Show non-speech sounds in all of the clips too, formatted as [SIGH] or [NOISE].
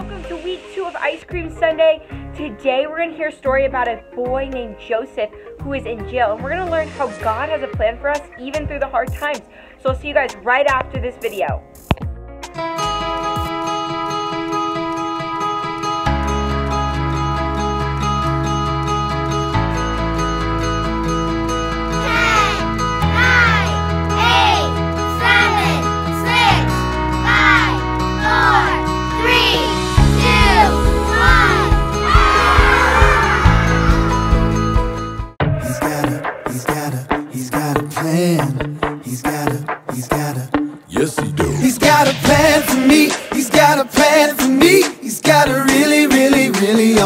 welcome to week two of Ice Cream Sunday. Today we're going to hear a story about a boy named Joseph who is in jail, and we're going to learn how God has a plan for us even through the hard times. So I'll see you guys right after this video.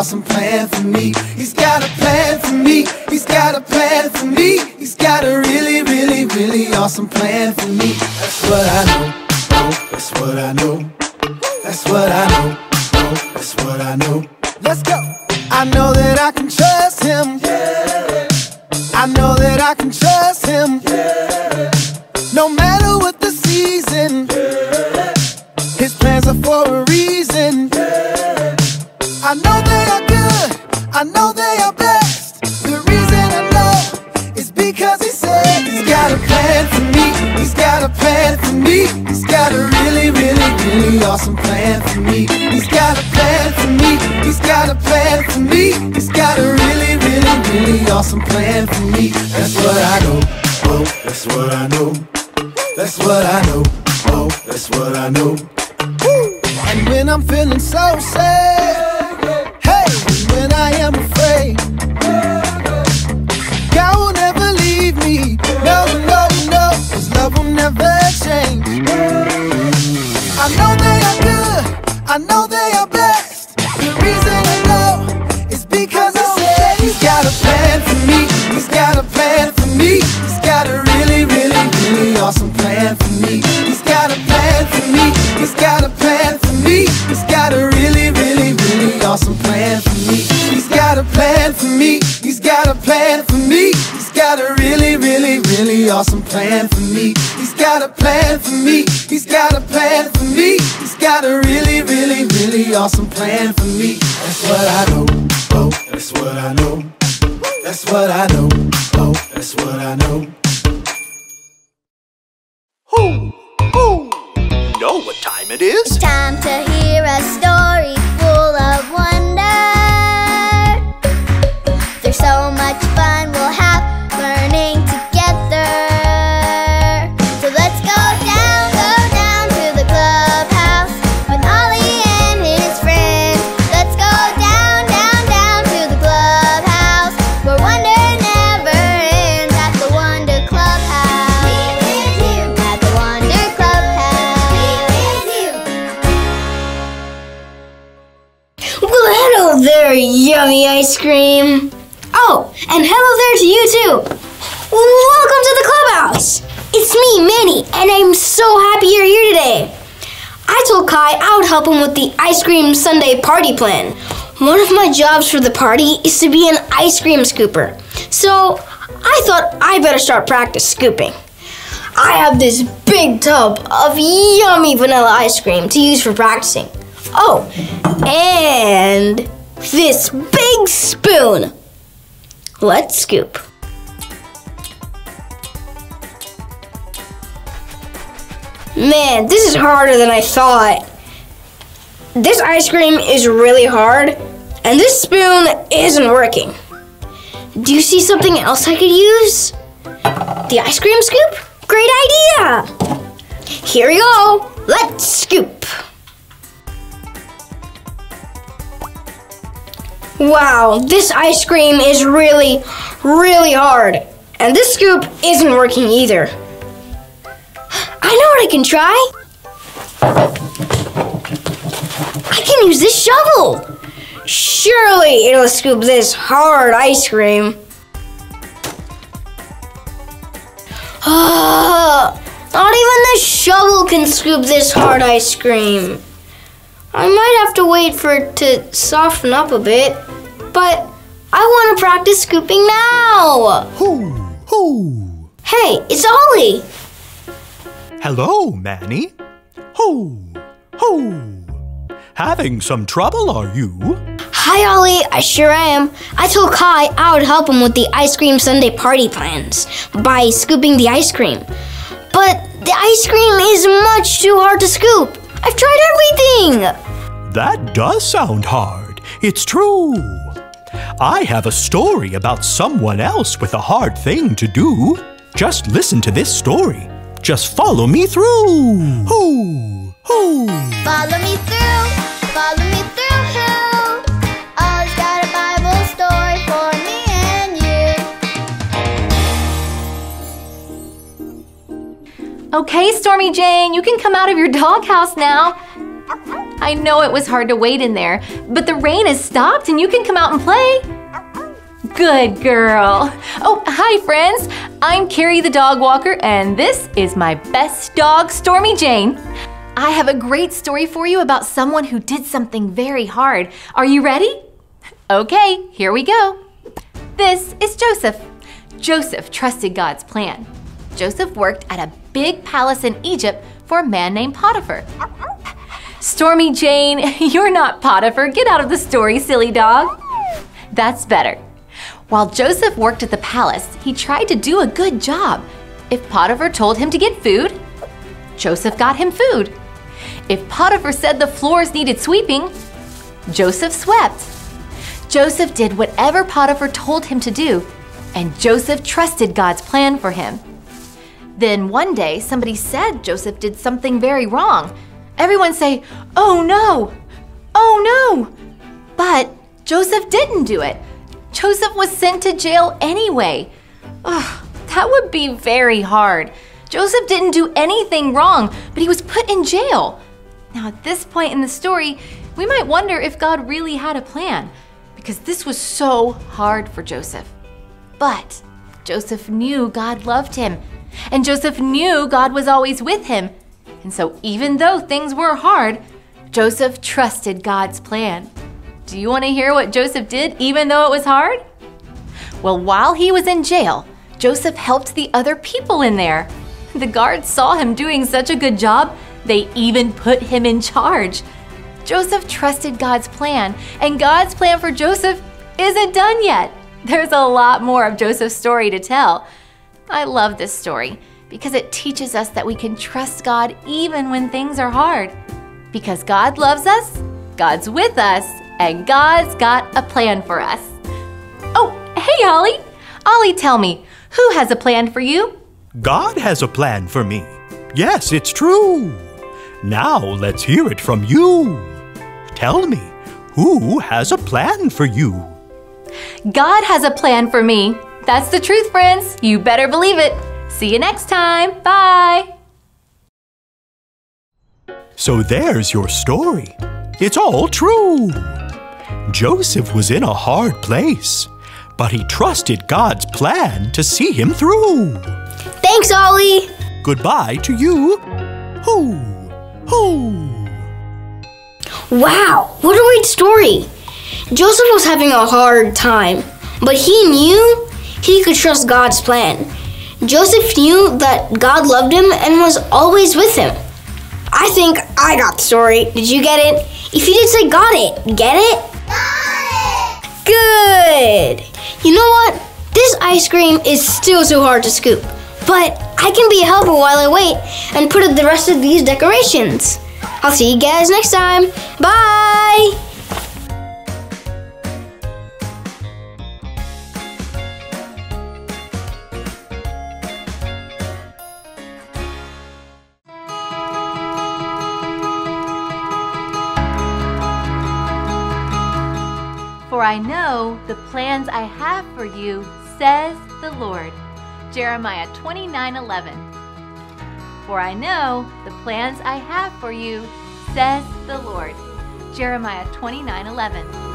Awesome plan for me. He's got a plan for me. He's got a plan for me. He's got a really, really, really awesome plan for me. That's what I know. Oh, that's what I know. That's what I know. Oh, that's what I know. Let's go. I know that I can trust him. Yeah. I know that I can trust him. Yeah. No matter what the season. Yeah. Are for a reason. I know they are good, I know they are blessed The reason I know is because he said He's got a plan for me, he's got a plan for me. He's got a really, really, really awesome plan for me. He's got a plan for me, he's got a plan for me. He's got a really, really, really awesome plan for me. That's what I know, oh, that's what I know. That's what I know, oh, that's what I know And when I'm feeling so sad hey, when I am afraid. God will never leave me. No, no, no, His love will never change. I know they are good. I know they are blessed. A plan for me. He's got a plan for me. He's got a really, really, really awesome plan for me. He's got a plan for me. He's got a plan for me. He's got a really, really, really awesome plan for me. That's what I know. Oh, that's what I know. That's what I know. Oh, that's what I know. Who? Who? Know what time it is? It's time to hear a story yummy ice cream. Oh, and hello there to you too. Welcome to the clubhouse. It's me, Manny, and I'm so happy you're here today. I told Kai I would help him with the ice cream Sunday party plan. One of my jobs for the party is to be an ice cream scooper. So I thought I better start practice scooping. I have this big tub of yummy vanilla ice cream to use for practicing. Oh, and this big spoon. Let's scoop. Man, this is harder than I thought. This ice cream is really hard, and this spoon isn't working. Do you see something else I could use? The ice cream scoop? Great idea! Here we go. Let's scoop. Wow, this ice cream is really, really hard. And this scoop isn't working either. I know what I can try. I can use this shovel. Surely it'll scoop this hard ice cream. Ah, not even the shovel can scoop this hard ice cream. I might have to wait for it to soften up a bit, but I want to practice scooping now. Who? Who? Hey, it's Ollie. Hello, Manny. Who? Who? Having some trouble, are you? Hi, Ollie. I sure am. I told Kai I would help him with the ice cream Sunday party plans by scooping the ice cream. But the ice cream is much too hard to scoop. I've tried everything. That does sound hard. It's true. I have a story about someone else with a hard thing to do. Just listen to this story. Just follow me through. Hoo, hoo. Follow me through, follow me through. Who? Ollie's got a Bible story for me and you. Okay, Stormy Jane, you can come out of your doghouse now. I know it was hard to wait in there, but the rain has stopped and you can come out and play. Good girl. Oh, hi, friends. I'm Carrie the dog walker, and this is my best dog, Stormy Jane. I have a great story for you about someone who did something very hard. Are you ready? Okay, here we go. This is Joseph. Joseph trusted God's plan. Joseph worked at a big palace in Egypt for a man named Potiphar. Stormy Jane, [LAUGHS] you're not Potiphar. Get out of the story, silly dog. That's better. While Joseph worked at the palace, he tried to do a good job. If Potiphar told him to get food, Joseph got him food. If Potiphar said the floors needed sweeping, Joseph swept. Joseph did whatever Potiphar told him to do, and Joseph trusted God's plan for him. Then one day, somebody said Joseph did something very wrong. Everyone say, Oh no! Oh no! But Joseph didn't do it. Joseph was sent to jail anyway. Ugh, that would be very hard. Joseph didn't do anything wrong, but he was put in jail. Now, at this point in the story, we might wonder if God really had a plan, because this was so hard for Joseph. But Joseph knew God loved him, and Joseph knew God was always with him. And so, even though things were hard, Joseph trusted God's plan. Do you want to hear what Joseph did, even though it was hard? Well, while he was in jail, Joseph helped the other people in there. The guards saw him doing such a good job, they even put him in charge. Joseph trusted God's plan, and God's plan for Joseph isn't done yet. There's a lot more of Joseph's story to tell. I love this story because it teaches us that we can trust God even when things are hard. Because God loves us, God's with us, and God's got a plan for us. Oh, hey, Ollie. Ollie, tell me, who has a plan for you? God has a plan for me. Yes, it's true. Now let's hear it from you. Tell me, who has a plan for you? God has a plan for me. That's the truth, friends. You better believe it. See you next time. Bye. So there's your story. It's all true. Joseph was in a hard place, but he trusted God's plan to see him through. Thanks, Ollie. Goodbye to you. Hoo, hoo. Wow, what a great story. Joseph was having a hard time, but he knew he could trust God's plan. Joseph knew that God loved him and was always with him. I think I got the story. Did you get it? If you did say got it, get it? Got it! Good. You know what? This ice cream is still too hard to scoop, but I can be a helper while I wait and put up the rest of these decorations. I'll see you guys next time. Bye. For I know the plans I have for you, says the Lord. Jeremiah 29 11. For I know the plans I have for you, says the Lord. Jeremiah 29 11.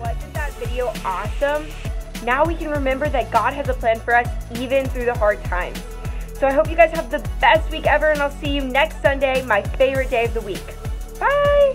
Wasn't that video awesome? Now we can remember that God has a plan for us even through the hard times. So I hope you guys have the best week ever, and I'll see you next Sunday, my favorite day of the week. Bye!